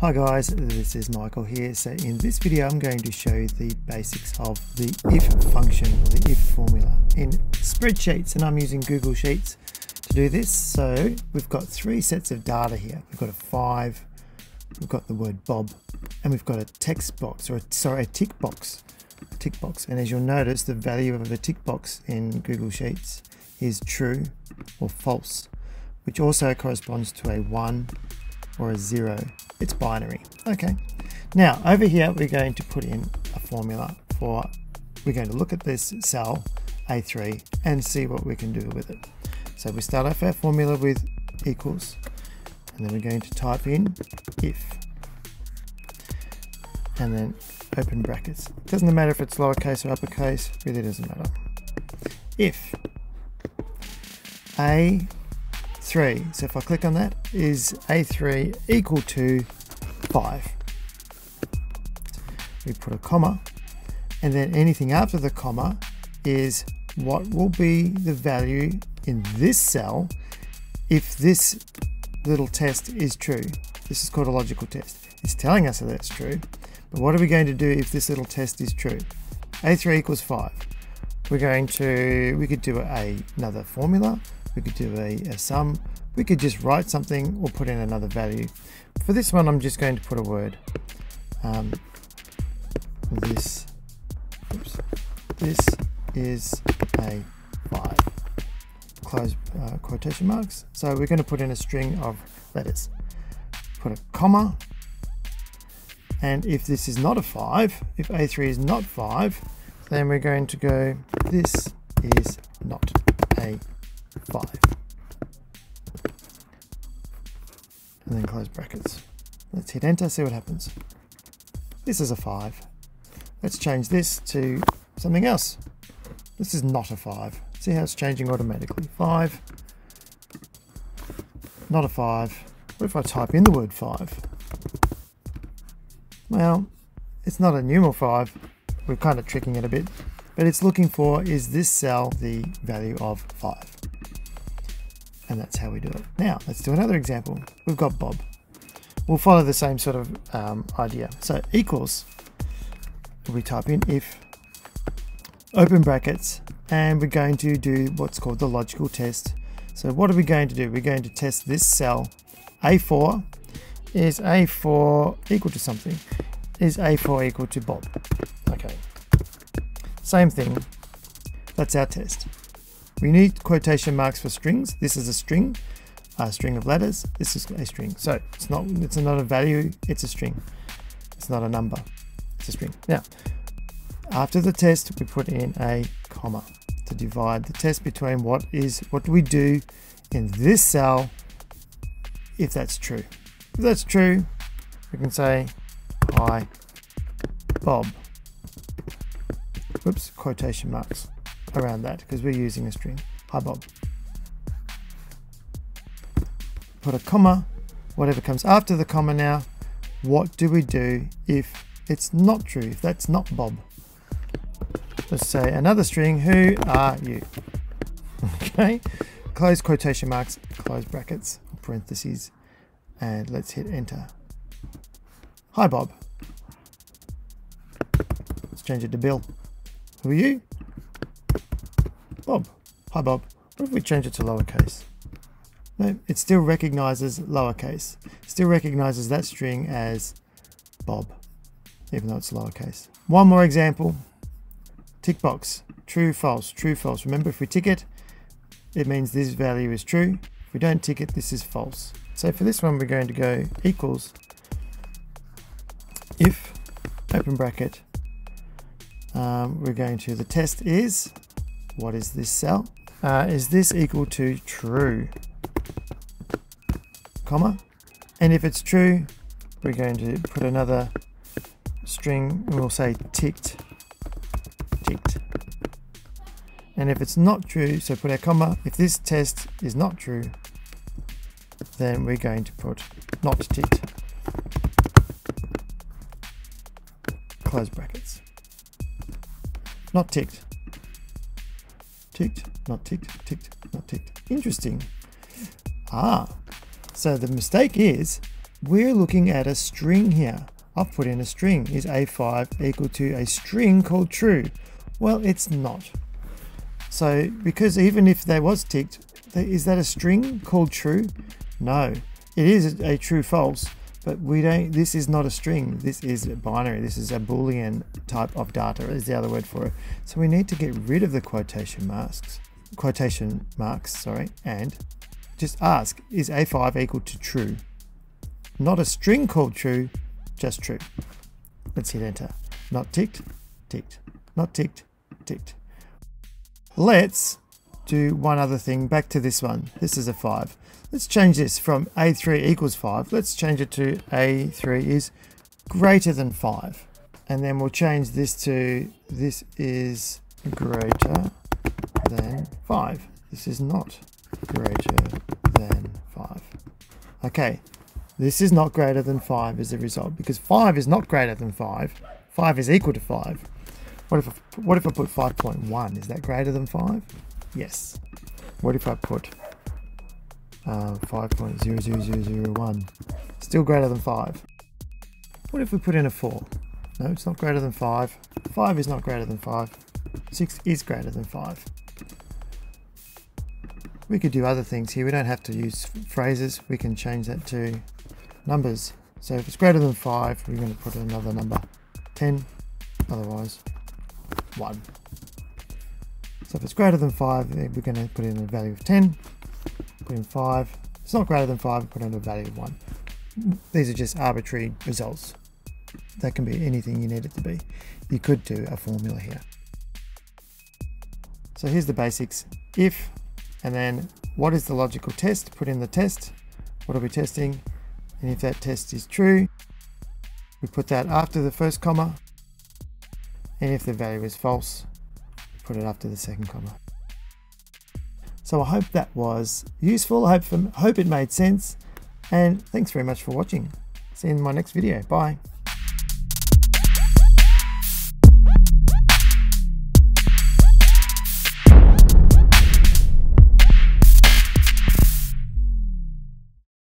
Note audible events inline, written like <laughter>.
Hi guys, this is Michael here. So in this video I'm going to show you the basics of the if function or the if formula in spreadsheets and I'm using Google Sheets to do this. So we've got three sets of data here. We've got a 5, we've got the word Bob and we've got a text box or a, sorry a tick box. A tick box and as you'll notice the value of the tick box in Google Sheets is true or false which also corresponds to a 1 or a 0 it's binary. Okay. Now over here we're going to put in a formula for, we're going to look at this cell A3 and see what we can do with it. So we start off our formula with equals and then we're going to type in if and then open brackets. It doesn't matter if it's lowercase or uppercase, really doesn't matter. If A 3. So if I click on that, is A3 equal to 5? We put a comma, and then anything after the comma is what will be the value in this cell if this little test is true. This is called a logical test. It's telling us that that's true, but what are we going to do if this little test is true? A3 equals 5. We're going to, we could do a, another formula we could do a, a sum, we could just write something or put in another value. For this one, I'm just going to put a word. Um, this, oops, this is a 5. Close uh, quotation marks. So we're going to put in a string of letters. Put a comma. And if this is not a 5, if A3 is not 5, then we're going to go, this is not a And then close brackets. Let's hit enter, see what happens. This is a 5. Let's change this to something else. This is not a 5. See how it's changing automatically. 5. Not a 5. What if I type in the word 5? Well, it's not a numeral 5. We're kind of tricking it a bit. But it's looking for, is this cell the value of 5? And that's how we do it. Now, let's do another example. We've got Bob. We'll follow the same sort of um, idea. So equals, we type in if, open brackets, and we're going to do what's called the logical test. So what are we going to do? We're going to test this cell, A4, is A4 equal to something? Is A4 equal to Bob? Okay. Same thing. That's our test. We need quotation marks for strings. This is a string, a string of letters. This is a string. So it's not it's not a value, it's a string. It's not a number, it's a string. Now, after the test, we put in a comma to divide the test between what is what do we do in this cell if that's true. If that's true, we can say hi Bob. Whoops, quotation marks around that because we're using a string. Hi Bob. Put a comma, whatever comes after the comma now, what do we do if it's not true, if that's not Bob? Let's say another string, who are you? <laughs> Okay, close quotation marks, close brackets, parentheses, and let's hit enter. Hi Bob. Let's change it to Bill. Who are you? Bob. Hi Bob. What if we change it to lowercase? No, it still recognizes lowercase. still recognizes that string as Bob, even though it's lowercase. One more example. Tick box. True, false, true, false. Remember, if we tick it, it means this value is true. If we don't tick it, this is false. So for this one, we're going to go equals if, open bracket, um, we're going to, the test is what is this cell? Uh, is this equal to true? Comma. And if it's true, we're going to put another string and we'll say ticked. Ticked. And if it's not true, so put a comma. If this test is not true, then we're going to put not ticked. Close brackets. Not ticked. Ticked, not ticked, ticked, not ticked. Interesting. Ah, so the mistake is we're looking at a string here. I've put in a string. Is A5 equal to a string called true? Well, it's not. So because even if that was ticked, is that a string called true? No, it is a true false, but we don't, this is not a string. This is a binary. This is a Boolean type of data is the other word for it. So we need to get rid of the quotation marks, quotation marks, sorry, and just ask, is A5 equal to true? Not a string called true, just true. Let's hit enter. Not ticked, ticked, not ticked, ticked. Let's do one other thing back to this one. This is a 5. Let's change this from A3 equals 5. Let's change it to A3 is greater than 5. And then we'll change this to this is greater than 5. This is not greater than 5. Okay, this is not greater than 5 as a result because 5 is not greater than 5. 5 is equal to 5. What if I, what if I put 5.1? Is that greater than 5? Yes. What if I put uh, 5.00001? Still greater than 5. What if we put in a 4? No, it's not greater than 5. 5 is not greater than 5. 6 is greater than 5. We could do other things here. We don't have to use phrases. We can change that to numbers. So if it's greater than 5, we're going to put in another number. 10, otherwise 1. So if it's greater than 5, we're going to put in a value of 10, put in 5. If it's not greater than 5, put in a value of 1. These are just arbitrary results. That can be anything you need it to be. You could do a formula here. So here's the basics. If, and then what is the logical test? Put in the test. What are we testing? And if that test is true, we put that after the first comma. And if the value is false, put it after the second comma. So I hope that was useful. I hope, hope it made sense. And thanks very much for watching. See you in my next video. Bye.